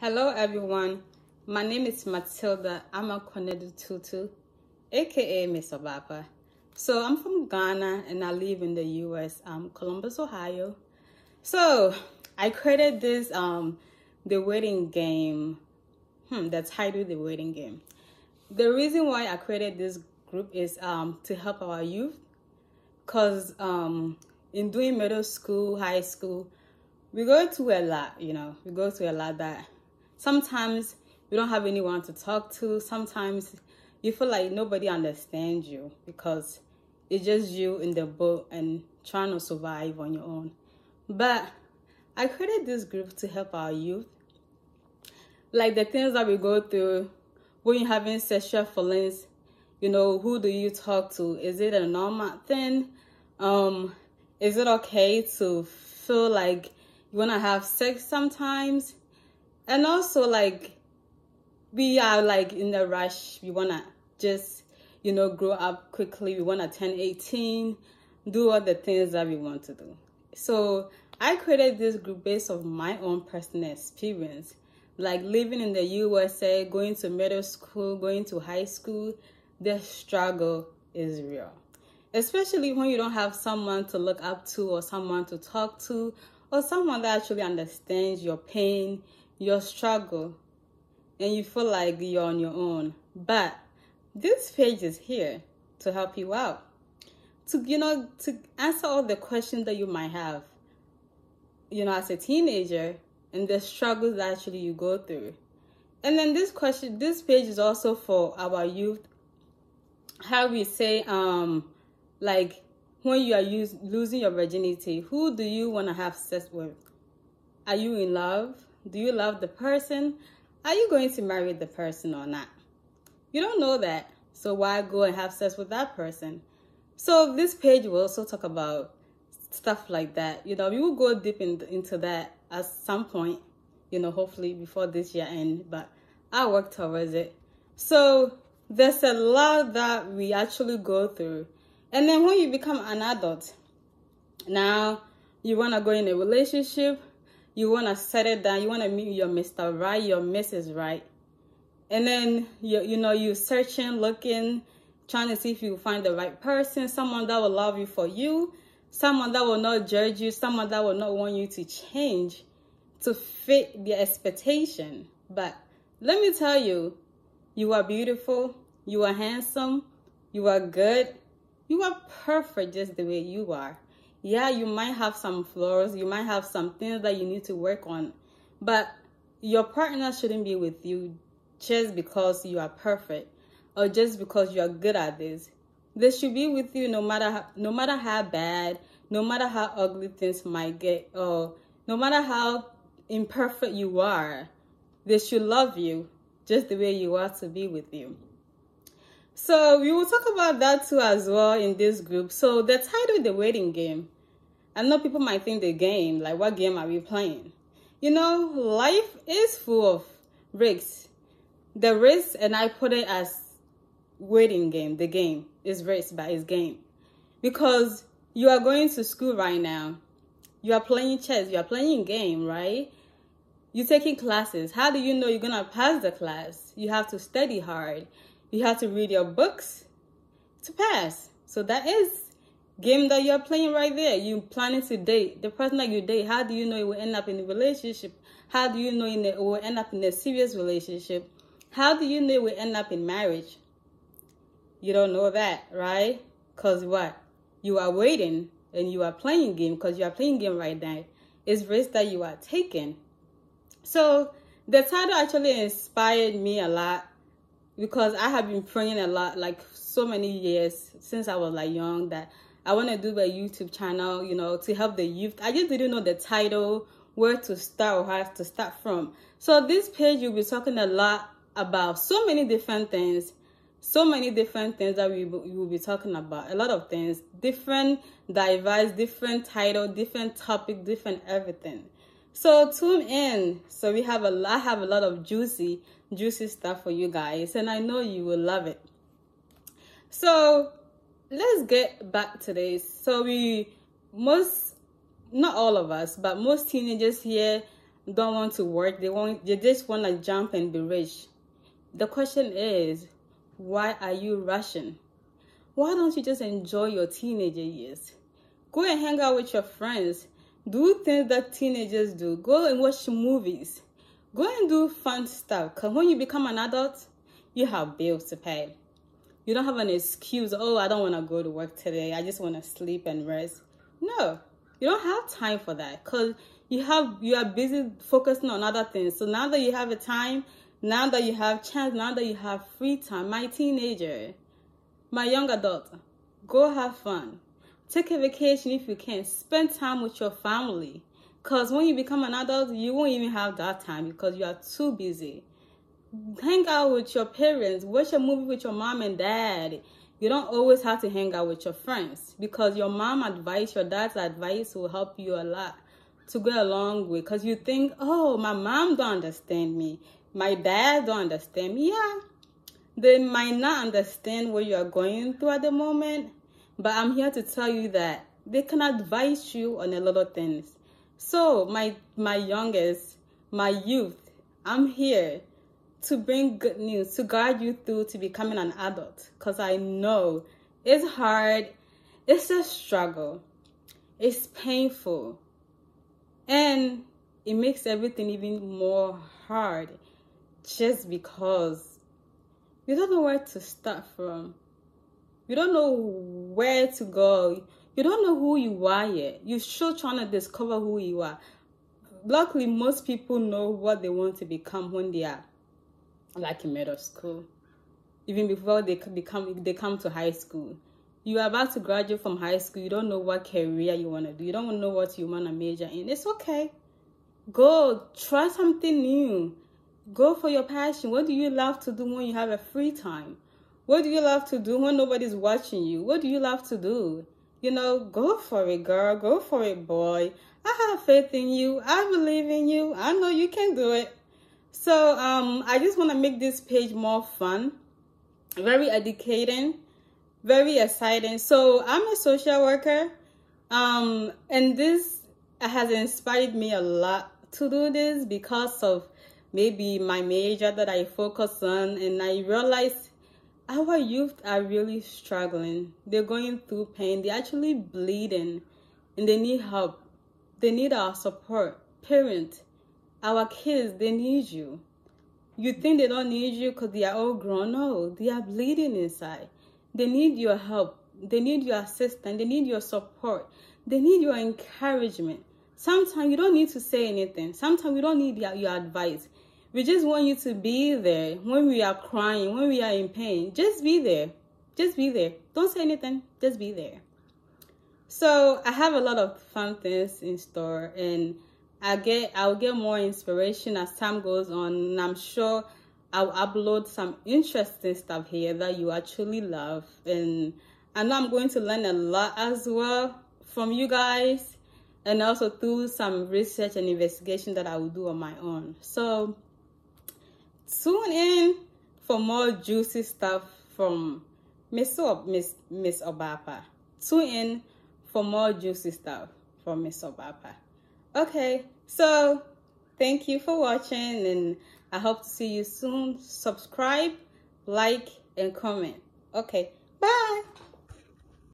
Hello everyone, my name is Matilda Amakwanedu Tutu, aka Miss Obaapa. So I'm from Ghana and I live in the US, um, Columbus, Ohio. So I created this, um, the waiting game, hmm, the title, the waiting game. The reason why I created this group is um, to help our youth because um, in doing middle school, high school, we go through a lot, you know, we go through a lot that sometimes you don't have anyone to talk to. Sometimes you feel like nobody understands you because it's just you in the boat and trying to survive on your own. But I created this group to help our youth. Like the things that we go through when you're having sexual feelings, you know, who do you talk to? Is it a normal thing? Um, is it okay to feel like you want to have sex sometimes? And also, like, we are like in a rush. We want to just, you know, grow up quickly. We want to turn 18, do all the things that we want to do. So I created this group based on my own personal experience. Like living in the USA, going to middle school, going to high school, the struggle is real especially when you don't have someone to look up to or someone to talk to or someone that actually understands your pain, your struggle, and you feel like you're on your own. But this page is here to help you out. To you know, to answer all the questions that you might have, you know, as a teenager and the struggles that actually you go through. And then this question this page is also for our youth. How we say um like when you are use, losing your virginity, who do you want to have sex with? Are you in love? Do you love the person? Are you going to marry the person or not? You don't know that. So why go and have sex with that person? So this page will also talk about stuff like that. You know, we will go deep in, into that at some point, you know, hopefully before this year end, but I'll work towards it. So there's a lot that we actually go through and then when you become an adult, now you want to go in a relationship, you want to set it down, you want to meet your Mr. Right, your Mrs. Right. And then, you, you know, you're searching, looking, trying to see if you find the right person, someone that will love you for you, someone that will not judge you, someone that will not want you to change to fit the expectation. But let me tell you, you are beautiful, you are handsome, you are good, you are perfect just the way you are. Yeah, you might have some flaws, you might have some things that you need to work on, but your partner shouldn't be with you just because you are perfect or just because you are good at this. They should be with you no matter how, no matter how bad, no matter how ugly things might get, or no matter how imperfect you are. They should love you just the way you are to be with you. So we will talk about that too as well in this group. So the title, the waiting game. I know people might think the game, like what game are we playing? You know, life is full of risks. The risk, and I put it as waiting game. The game is risk, but it's game. Because you are going to school right now. You are playing chess. You are playing game, right? You're taking classes. How do you know you're going to pass the class? You have to study hard you have to read your books to pass. So that is game that you're playing right there. You planning to date the person that you date. How do you know it will end up in a relationship? How do you know it will end up in a serious relationship? How do you know it will end up in marriage? You don't know that, right? Cause what? You are waiting and you are playing game because you are playing game right now. It's risk that you are taking. So the title actually inspired me a lot because I have been praying a lot, like so many years since I was like young, that I want to do a YouTube channel, you know, to help the youth. I just didn't know the title, where to start, or how to start from. So this page, you'll be talking a lot about so many different things, so many different things that we, will be talking about. A lot of things, different diverse, different title, different topic, different everything. So tune in. So we have a I have a lot of juicy juicy stuff for you guys and I know you will love it. So let's get back to this. So we most not all of us, but most teenagers here don't want to work. They want they just want to jump and be rich. The question is, why are you rushing? Why don't you just enjoy your teenager years? Go and hang out with your friends. Do things that teenagers do. Go and watch movies. Go and do fun stuff. Because when you become an adult, you have bills to pay. You don't have an excuse, oh, I don't want to go to work today. I just want to sleep and rest. No, you don't have time for that because you have you are busy focusing on other things. So now that you have a time, now that you have chance, now that you have free time, my teenager, my young adult, go have fun. Take a vacation if you can. Spend time with your family. Because when you become an adult, you won't even have that time because you are too busy. Hang out with your parents. Watch a movie with your mom and dad. You don't always have to hang out with your friends because your mom advice, your dad's advice will help you a lot to go along with. Because you think, oh, my mom don't understand me. My dad don't understand me. Yeah, they might not understand what you're going through at the moment, but I'm here to tell you that they can advise you on a lot of things. So, my my youngest, my youth, I'm here to bring good news, to guide you through to becoming an adult. Because I know it's hard, it's a struggle, it's painful, and it makes everything even more hard just because you don't know where to start from. You don't know where to go. You don't know who you are yet. You're still trying to discover who you are. Luckily, most people know what they want to become when they are like in middle school, even before they become they come to high school. You are about to graduate from high school. You don't know what career you want to do. You don't know what you want to major in. It's okay. Go try something new. Go for your passion. What do you love to do when you have a free time? What do you love to do when nobody's watching you? What do you love to do? You know, go for it, girl. Go for it, boy. I have faith in you. I believe in you. I know you can do it. So um, I just want to make this page more fun, very educating, very exciting. So I'm a social worker, um, and this has inspired me a lot to do this because of maybe my major that I focus on, and I realized our youth are really struggling. They're going through pain. They're actually bleeding and they need help. They need our support. Parent, our kids, they need you. You think they don't need you because they are all grown? No, they are bleeding inside. They need your help. They need your assistance. They need your support. They need your encouragement. Sometimes you don't need to say anything. Sometimes you don't need your, your advice. We just want you to be there when we are crying, when we are in pain. Just be there. Just be there. Don't say anything. Just be there. So I have a lot of fun things in store and I get I'll get more inspiration as time goes on and I'm sure I'll upload some interesting stuff here that you actually love and I know I'm going to learn a lot as well from you guys and also through some research and investigation that I will do on my own. So tune in for more juicy stuff from Miss Miss Miss Obaapa. Tune in for more juicy stuff from Miss Obaapa. Okay, so thank you for watching and I hope to see you soon. Subscribe, like, and comment. Okay, bye.